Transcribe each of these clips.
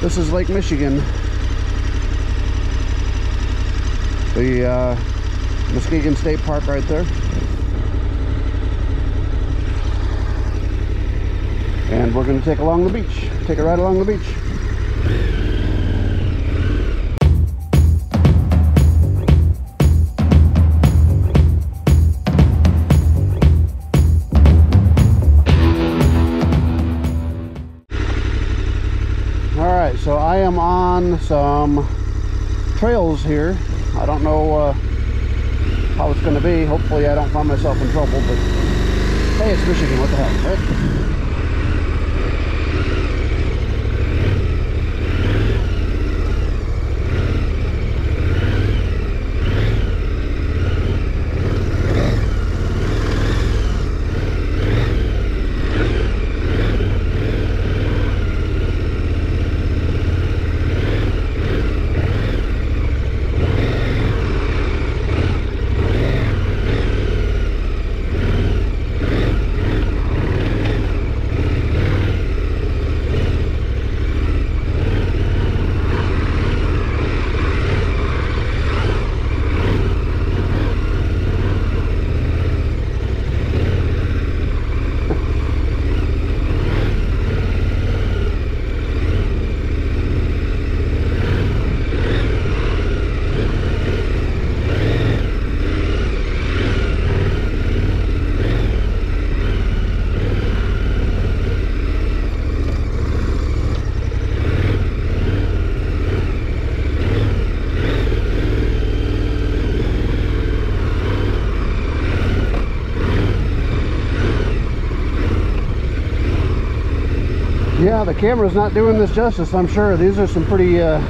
This is Lake Michigan. The uh, Muskegon State Park right there. And we're going to take along the beach. Take it right along the beach. On some trails here. I don't know uh, how it's going to be. Hopefully, I don't find myself in trouble. But hey, it's Michigan. What the hell, right? Yeah, the camera's not doing this justice, I'm sure. These are some pretty, uh...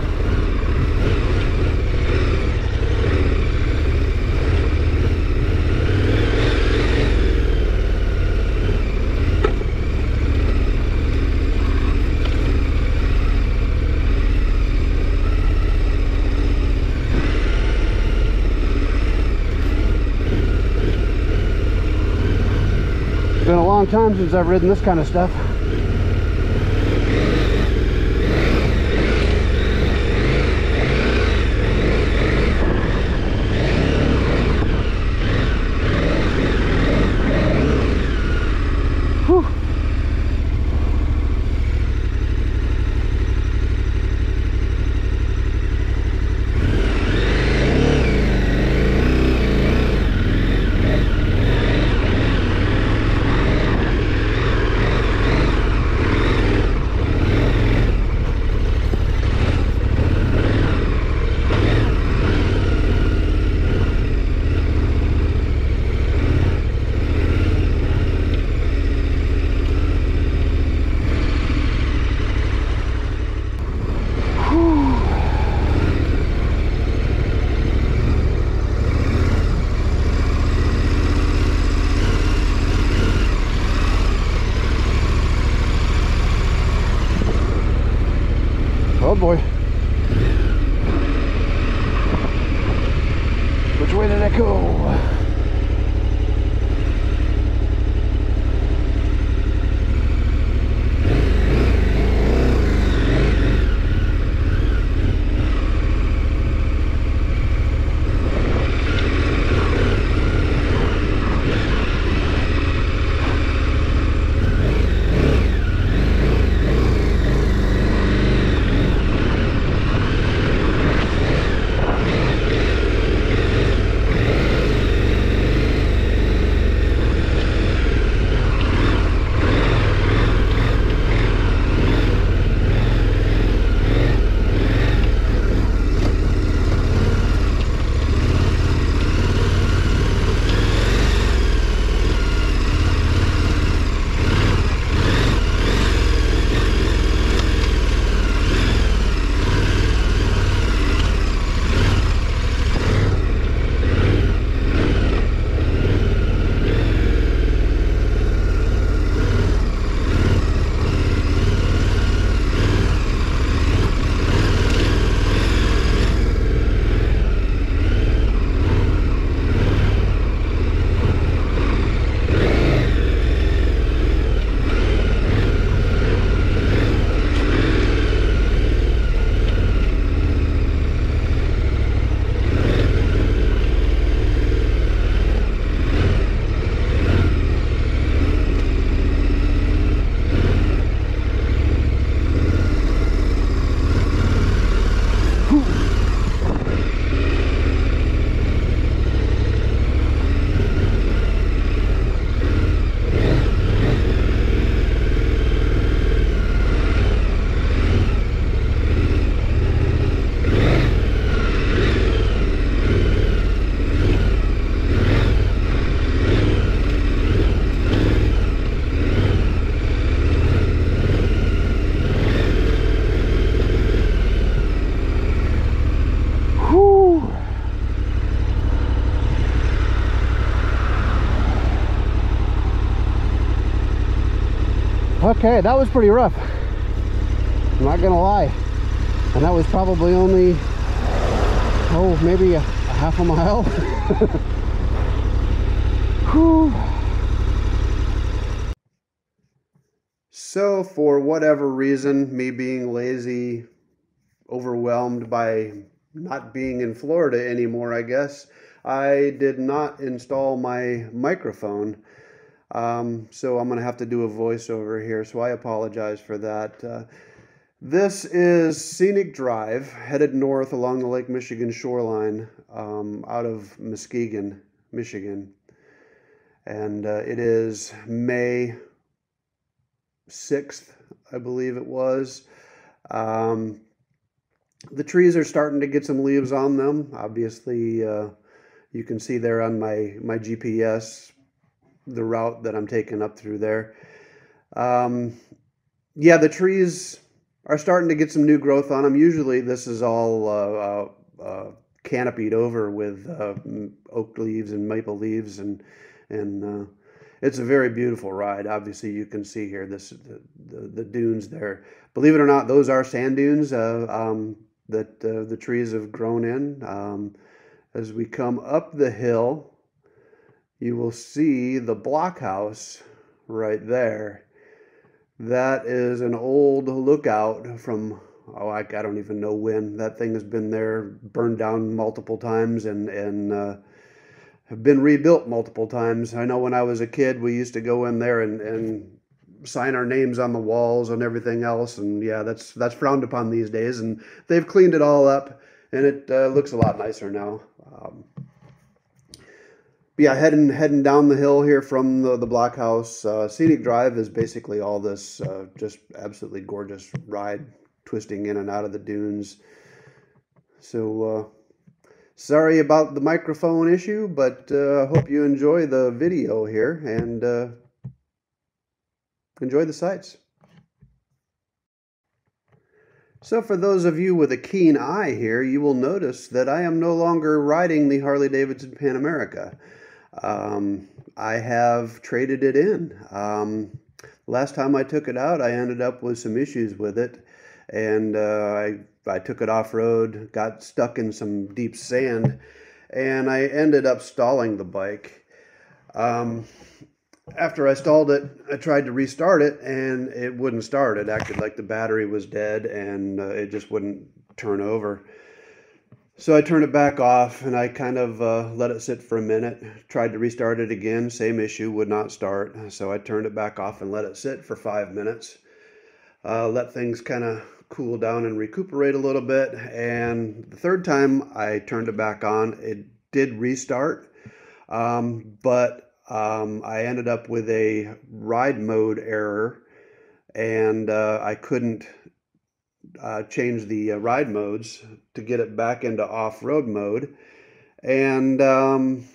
It's been a long time since I've ridden this kind of stuff. Okay, that was pretty rough. I'm not gonna lie. And that was probably only, oh, maybe a, a half a mile. Whew. So for whatever reason, me being lazy, overwhelmed by not being in Florida anymore, I guess, I did not install my microphone. Um, so I'm going to have to do a voiceover here, so I apologize for that. Uh, this is Scenic Drive, headed north along the Lake Michigan shoreline um, out of Muskegon, Michigan. And uh, it is May 6th, I believe it was. Um, the trees are starting to get some leaves on them. Obviously, uh, you can see there on my, my GPS the route that I'm taking up through there. Um, yeah, the trees are starting to get some new growth on them. Usually, this is all uh, uh, uh canopied over with uh, oak leaves and maple leaves, and and uh, it's a very beautiful ride. Obviously, you can see here this the, the, the dunes there. Believe it or not, those are sand dunes uh, um, that the trees have grown in. Um, as we come up the hill, you will see the blockhouse right there. That is an old lookout from, oh, I, I don't even know when. That thing has been there, burned down multiple times, and, and uh, have been rebuilt multiple times. I know when I was a kid, we used to go in there and, and sign our names on the walls and everything else. And yeah, that's that's frowned upon these days. And they've cleaned it all up, and it uh, looks a lot nicer now. Um, yeah, heading heading down the hill here from the the blockhouse. Uh, Scenic Drive is basically all this uh, just absolutely gorgeous ride, twisting in and out of the dunes. So uh, sorry about the microphone issue, but I uh, hope you enjoy the video here and uh, enjoy the sights. So for those of you with a keen eye here, you will notice that I am no longer riding the Harley Davidson Pan America. Um, I have traded it in. Um, last time I took it out, I ended up with some issues with it, and uh, I I took it off road, got stuck in some deep sand, and I ended up stalling the bike. Um, after I stalled it, I tried to restart it, and it wouldn't start. It acted like the battery was dead, and uh, it just wouldn't turn over. So I turned it back off and I kind of uh, let it sit for a minute. Tried to restart it again, same issue, would not start. So I turned it back off and let it sit for five minutes. Uh, let things kind of cool down and recuperate a little bit. And the third time I turned it back on, it did restart. Um, but um, I ended up with a ride mode error and uh, I couldn't uh, change the uh, ride modes to get it back into off-road mode and um,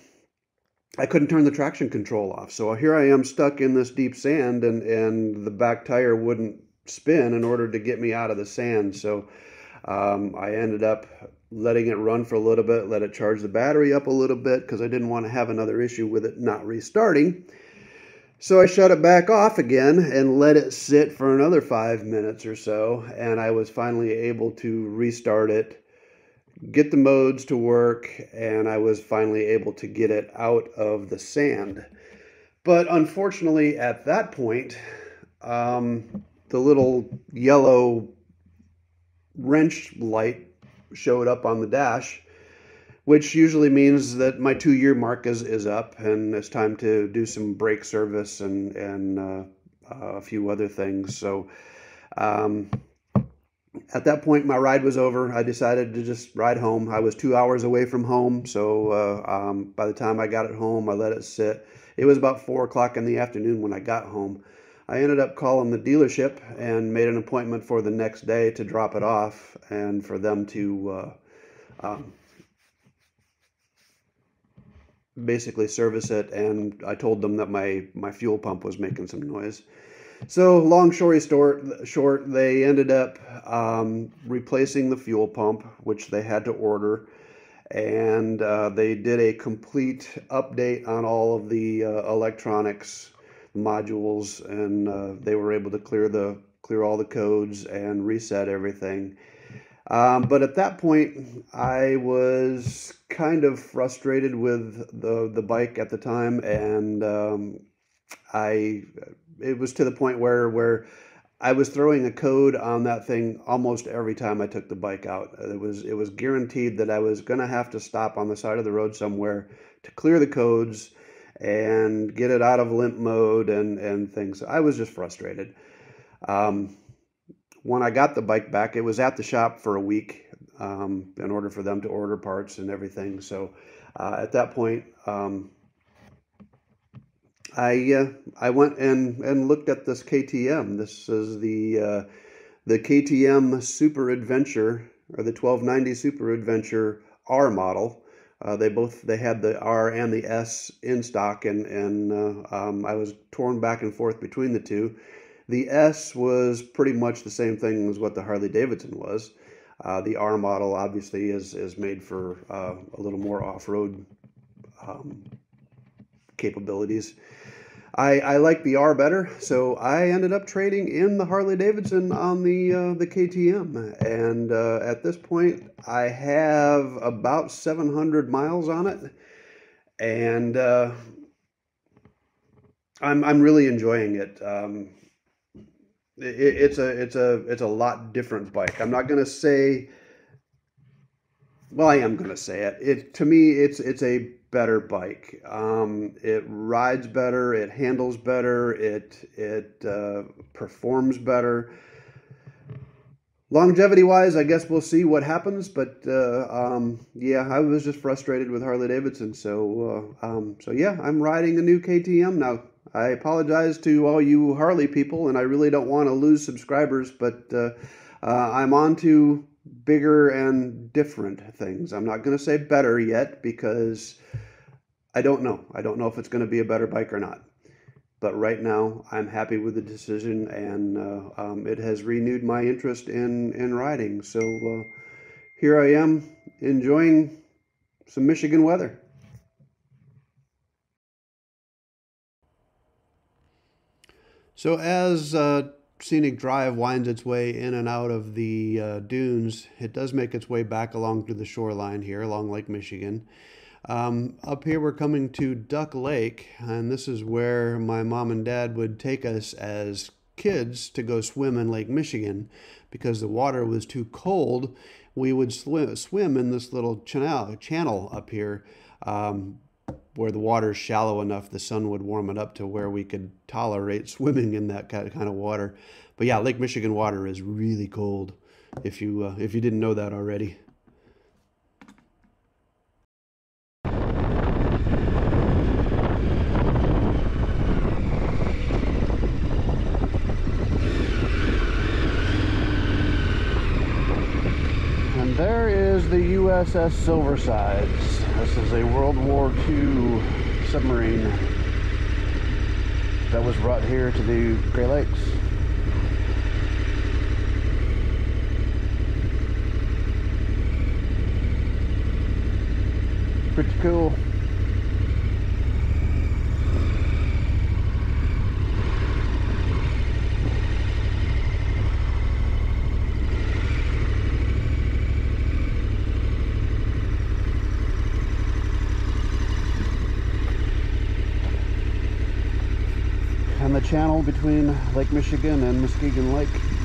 I couldn't turn the traction control off. So here I am stuck in this deep sand and, and the back tire wouldn't spin in order to get me out of the sand. So um, I ended up letting it run for a little bit, let it charge the battery up a little bit because I didn't want to have another issue with it not restarting. So I shut it back off again and let it sit for another five minutes or so. And I was finally able to restart it, get the modes to work, and I was finally able to get it out of the sand. But unfortunately, at that point, um, the little yellow wrench light showed up on the dash which usually means that my two year mark is, is up and it's time to do some brake service and, and uh, a few other things. So um, at that point, my ride was over. I decided to just ride home. I was two hours away from home. So uh, um, by the time I got it home, I let it sit. It was about four o'clock in the afternoon when I got home. I ended up calling the dealership and made an appointment for the next day to drop it off and for them to uh, um, basically service it and I told them that my my fuel pump was making some noise. So long story short, short they ended up um, replacing the fuel pump, which they had to order, and uh, they did a complete update on all of the uh, electronics. modules, and uh, they were able to clear the clear all the codes and reset everything. Um, but at that point, I was kind of frustrated with the the bike at the time, and um, I it was to the point where where I was throwing a code on that thing almost every time I took the bike out. It was it was guaranteed that I was going to have to stop on the side of the road somewhere to clear the codes and get it out of limp mode and and things. I was just frustrated. Um, when I got the bike back, it was at the shop for a week um, in order for them to order parts and everything. So uh, at that point, um, I uh, I went and and looked at this KTM. This is the uh, the KTM Super Adventure or the 1290 Super Adventure R model. Uh, they both they had the R and the S in stock, and and uh, um, I was torn back and forth between the two. The S was pretty much the same thing as what the Harley Davidson was. Uh, the R model obviously is is made for uh, a little more off road um, capabilities. I, I like the R better, so I ended up trading in the Harley Davidson on the uh, the KTM, and uh, at this point I have about 700 miles on it, and uh, I'm I'm really enjoying it. Um, it. It's a it's a it's a lot different bike. I'm not gonna say. Well, I am gonna say it. It to me, it's it's a better bike. Um, it rides better, it handles better, it it uh, performs better. Longevity wise, I guess we'll see what happens. But uh, um, yeah, I was just frustrated with Harley Davidson. So uh, um, so yeah, I'm riding a new KTM now. I apologize to all you Harley people, and I really don't want to lose subscribers, but uh, uh, I'm on to bigger and different things. I'm not going to say better yet because I don't know. I don't know if it's going to be a better bike or not. But right now, I'm happy with the decision, and uh, um, it has renewed my interest in, in riding. So uh, here I am enjoying some Michigan weather. So as uh, Scenic Drive winds its way in and out of the uh, dunes, it does make its way back along to the shoreline here along Lake Michigan. Um, up here, we're coming to Duck Lake, and this is where my mom and dad would take us as kids to go swim in Lake Michigan because the water was too cold. We would swim, swim in this little channel, channel up here um, where the water is shallow enough the sun would warm it up to where we could tolerate swimming in that kind of water. But yeah, Lake Michigan water is really cold if you uh, if you didn't know that already. And there is the USS Silversides. This is a World War II submarine that was brought here to the Great Lakes. Pretty cool. Channel between Lake Michigan and Muskegon Lake.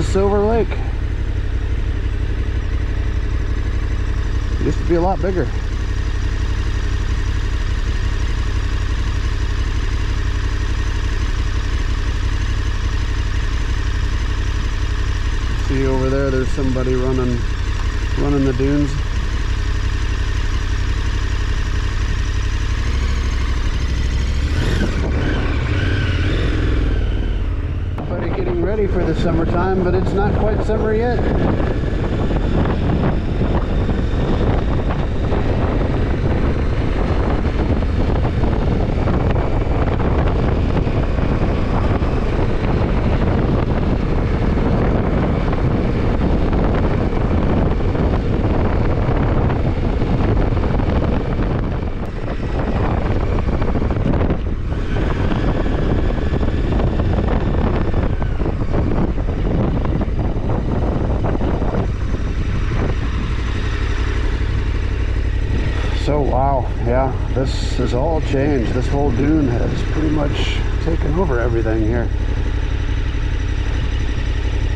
Is Silver Lake. It used to be a lot bigger. See over there, there's somebody running, running the dunes. For the summertime, but it's not quite summer yet. So wow, yeah, this has all changed. This whole dune has pretty much taken over everything here.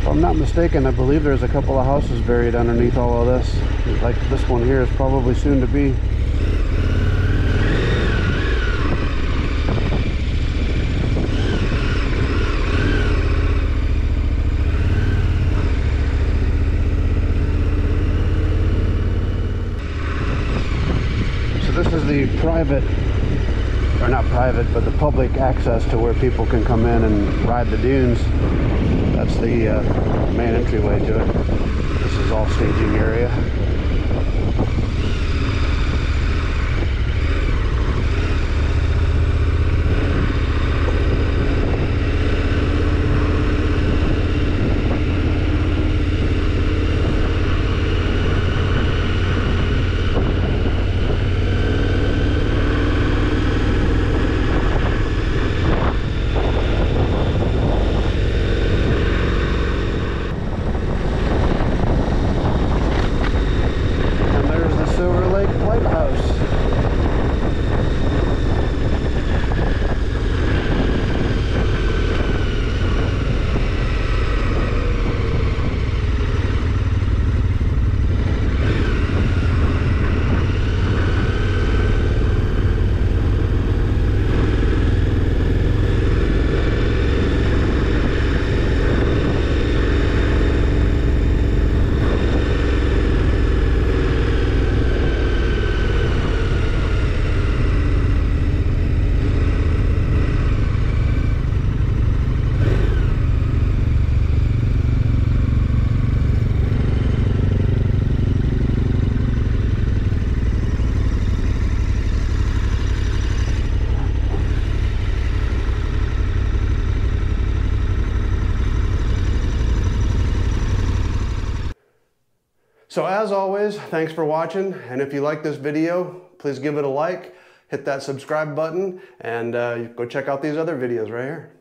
If I'm not mistaken, I believe there's a couple of houses buried underneath all of this. Like this one here is probably soon to be. So this is the private, or not private, but the public access to where people can come in and ride the dunes. That's the uh, main entryway to it. This is all staging area. And there's the Silver Lake Lighthouse. So as always, thanks for watching. And if you like this video, please give it a like, hit that subscribe button, and uh, go check out these other videos right here.